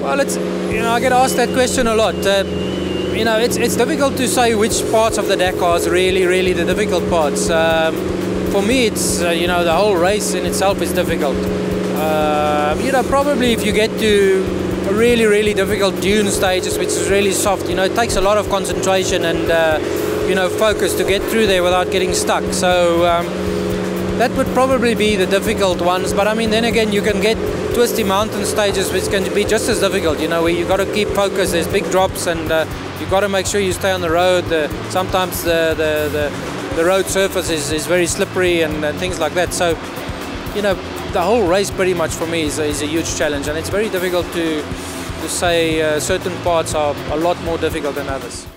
Well, it's you know I get asked that question a lot. Uh, you know, it's it's difficult to say which parts of the Dakar is really really the difficult parts. Um, for me, it's uh, you know the whole race in itself is difficult. Uh, you know, probably if you get to really really difficult dune stages, which is really soft, you know, it takes a lot of concentration and uh, you know focus to get through there without getting stuck. So. Um, that would probably be the difficult ones. But I mean, then again, you can get twisty mountain stages, which can be just as difficult. You know, where you got to keep focus. There's big drops, and uh, you got to make sure you stay on the road. Sometimes the, the the, the road surface is, is very slippery and, and things like that. So, you know, the whole race pretty much for me is, is a huge challenge, and it's very difficult to to say uh, certain parts are a lot more difficult than others.